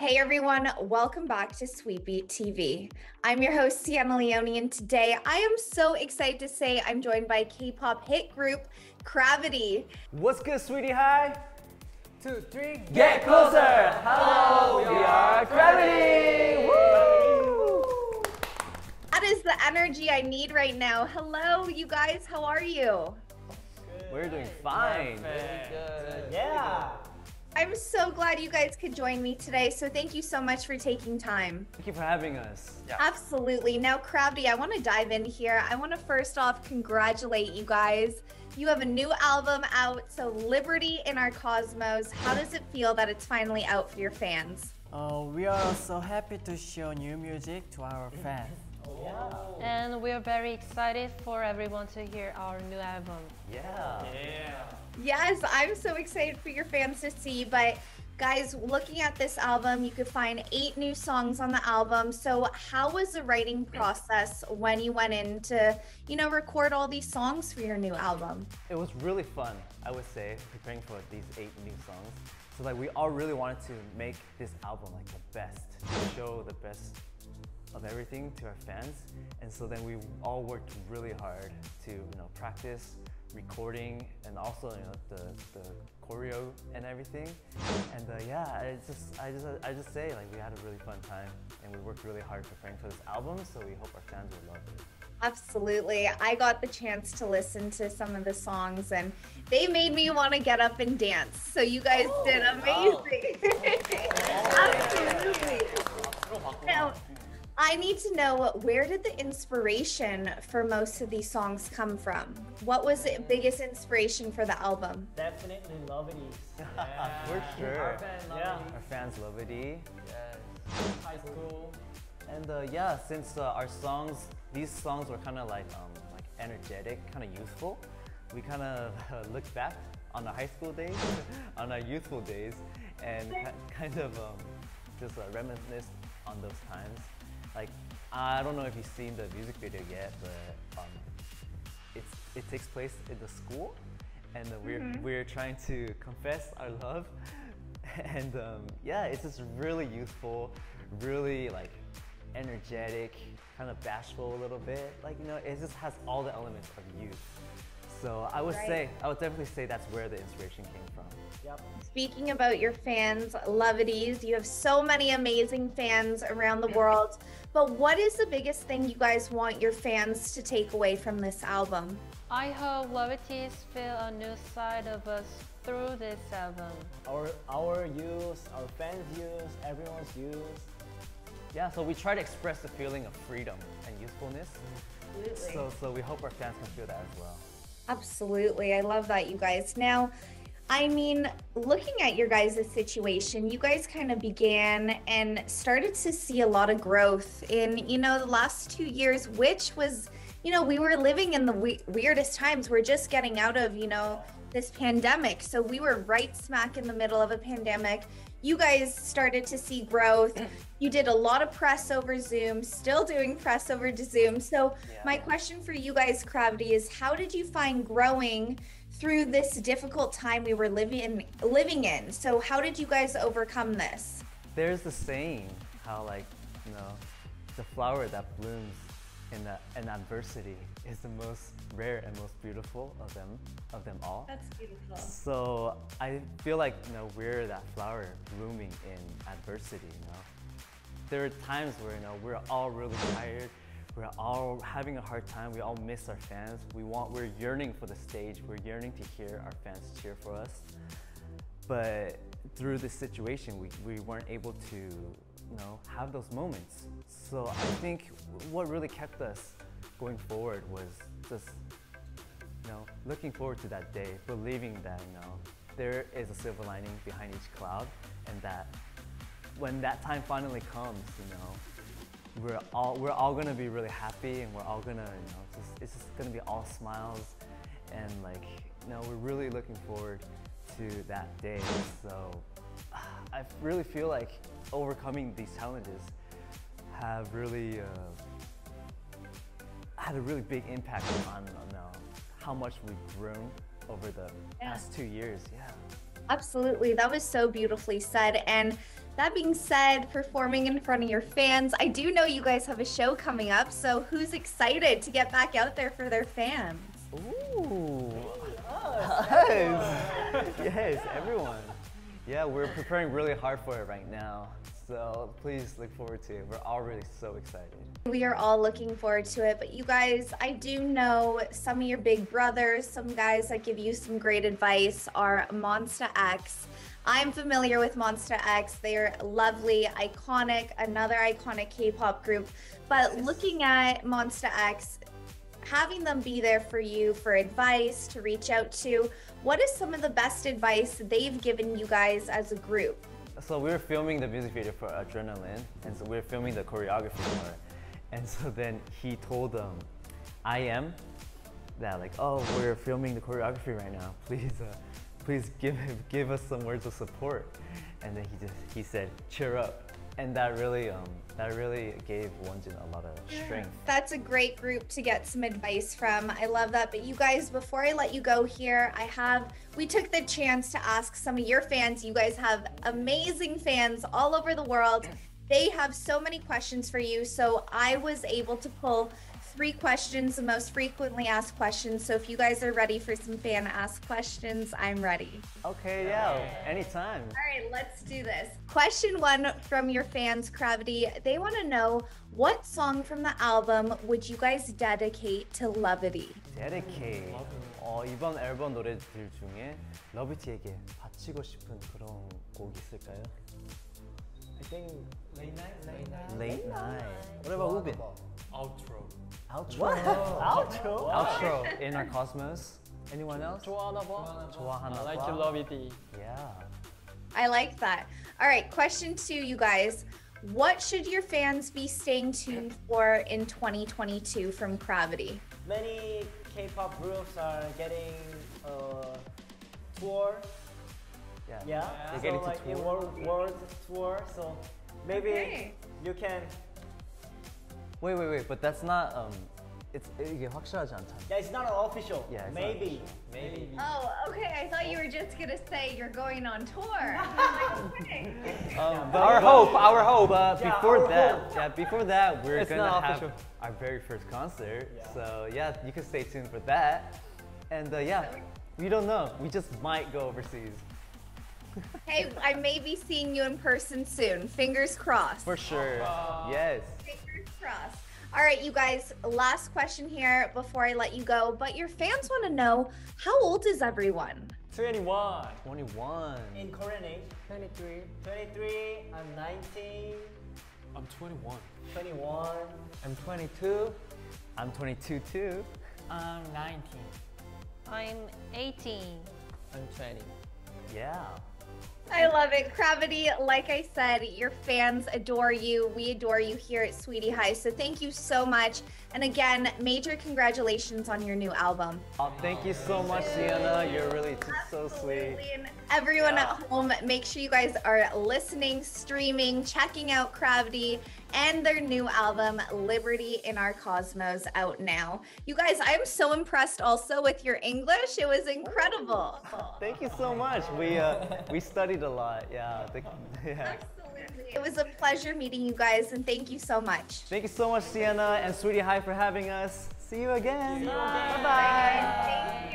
Hey everyone, welcome back to Sweetbeat TV. I'm your host, Sienna Leone, and today I am so excited to say I'm joined by K pop hit group CRAVITY. What's good, sweetie? Hi. Two, three, Get closer. Hello, we are CRAVITY. Woo! That is the energy I need right now. Hello, you guys, how are you? We're doing fine. Good. Yeah. I'm so glad you guys could join me today, so thank you so much for taking time. Thank you for having us. Absolutely. Now, CRAVITY, I want to dive in here. I want to first off congratulate you guys. You have a new album out, so Liberty in Our Cosmos. How does it feel that it's finally out for your fans? Oh, we are so happy to show new music to our fans. And we're very excited for everyone to hear our new album. Yeah. Yes, I'm so excited for your fans to see. But guys, looking at this album, you could find eight new songs on the album. So, how was the writing process when you went in to, you know, record all these songs for your new album? It was really fun, I would say, preparing for these eight new songs. So like we all really wanted to make this album like the best, to show the best of everything to our fans. And so then we all worked really hard to you know practice recording and also you know the, the choreo and everything. And uh, yeah, it's just I just I just say like we had a really fun time and we worked really hard preparing for this album. So we hope our fans will love it. Absolutely. I got the chance to listen to some of the songs and they made me want to get up and dance. So you guys did amazing. Absolutely. Now, I need to know where did the inspiration for most of these songs come from? What was the biggest inspiration for the album? Definitely Luvity. For sure. Our fans love Yeah. Our fans love it. E. High school. And uh, yeah, since uh, our songs, these songs were kind of like um, like energetic, kind of youthful, we kind of uh, look back on our high school days, on our youthful days, and kind of um, just uh, reminisce on those times. Like I don't know if you've seen the music video yet, but um, it's, it takes place in the school, and uh, we're we're trying to confess our love, and um, yeah, it's just really youthful, really like energetic, kind of bashful a little bit. Like you know, it just has all the elements of youth. So I would Right. say, I would definitely say that's where the inspiration came from. Yep. Speaking about your fans, Luvities, you have so many amazing fans around the world. But what is the biggest thing you guys want your fans to take away from this album? I hope Luvities feel a new side of us through this album. Our our use, our fans use, everyone's use. Yeah, so we try to express the feeling of freedom and usefulness. Absolutely. So, so we hope our fans can feel that as well. Absolutely. I love that, you guys. Now, I mean, looking at your guys' situation, you guys kind of began and started to see a lot of growth in, you know, the last two years, which was, you know, we were living in the we- weirdest times. We're just getting out of, you know, this pandemic. So we were right smack in the middle of a pandemic. You guys started to see growth. You did a lot of press over Zoom, still doing press over to Zoom. So, my question for you guys, CRAVITY, is how did you find growing through this difficult time we were living living in? So, how did you guys overcome this? There's the saying how like, you know, the flower that blooms in, the, in adversity is the most rare and most beautiful of them of them all. That's beautiful. So I feel like you know we're that flower blooming in adversity. You know, there are times where you know we're all really tired, we're all having a hard time. We all miss our fans. We want, we're yearning for the stage. We're yearning to hear our fans cheer for us. But through this situation, we, we weren't able to, you know, have those moments. So I think what really kept us going forward was just you know, looking forward to that day, believing that, you know, there is a silver lining behind each cloud and that when that time finally comes, you know, we're all we're all gonna be really happy and we're all gonna, you know, just, it's just gonna be all smiles and like, you know, we're really looking forward to that day. So I really feel like overcoming these challenges have really uh, had a really big impact on, on uh, how much we've grown over the Yeah. past two years. Yeah. Absolutely. That was so beautifully said. And That being said, performing in front of your fans, I do know you guys have a show coming up. So who's excited to get back out there for their fans? Ooh. Yes. yes, everyone. Yeah, we're preparing really hard for it right now. So please look forward to it. We're all really so excited. We are all looking forward to it. But you guys, I do know some of your big brothers, some guys that give you some great advice are Monsta X. I'm familiar with Monsta X. They're lovely, iconic, another iconic K pop group. But looking at Monsta X, having them be there for you for advice to reach out to, what is some of the best advice they've given you guys as a group? So we were filming the music video for Adrenaline, and so we were filming the choreography for it. And so then he told them, I am that like, oh, we're filming the choreography right now. Please, uh, please give give us some words of support. And then he just he said, cheer up. And that really um, that really gave Wonjin a lot of strength. That's a great group to get some advice from. I love that. But you guys, before I let you go here, I have we took the chance to ask some of your fans. You guys have amazing fans all over the world. They have so many questions for you. So I was able to pull three questions, the most frequently asked questions. So if you guys are ready for some fan asked questions, I'm ready. Okay, yeah, anytime. All right, let's do this. Question one from your fans, CRAVITY. They want to know what song from the album would you guys dedicate to Luvity? Dedicate. 어, 이번 앨범 노래들 중에 러비티에게 바치고 싶은 그런 곡 있을까요? I think Late Night. Late Night. Late Night. What about Woobin? Outro. What? Outro? Outro in our cosmos. Anyone else? I like to love it. Yeah. I like that. All right, question two, you guys. What should your fans be staying tuned for in 2022 from CRAVITY? Many K-pop groups are getting a tour. Yeah. yeah. They're so getting like tour. a world, world tour. So maybe okay. you can Wait, wait, wait. But that's not um. It's 이게 확실하지 않잖아. Yeah, it's not official. Yeah, it's not maybe. Maybe. Oh, okay. I thought you were just going to say you're going on tour. I'm like, okay. Um, but our hope, our hope. But Yeah, before our that, hope. yeah, before that, we're It's gonna not have official. our very first concert. Yeah. So yeah, you can stay tuned for that. And uh, yeah, we don't know. We just might go overseas Hey, I may be seeing you in person soon. Fingers crossed. for sure. Yes. Fingers crossed. All right, you guys, last question here before I let you go. But your fans want to know how old is everyone? 21. 21. In Korean age, 23. 23. I'm 19. I'm 21. 21. I'm 22. I'm 22 too. I'm 19. I'm 18. I'm 20. Yeah. I love it. CRAVITY, like I said, your fans adore you. We adore you here at Sweety High. So thank you so much. And again, major congratulations on your new album. Oh, thank you so much, Sienna. You're really so sweet. And everyone at home, make sure you guys are listening, streaming, checking out CRAVITY and their new album, Liberty in Our Cosmos, out now. You guys, I am so impressed also with your English. It was incredible. Thank you so much. We uh, we studied a lot. Yeah. Thank- yeah. Absolutely. It was a pleasure meeting you guys, and thank you so much. Thank you so much, Sienna and Sweety High, for having us. See you again. Bye. Thank you.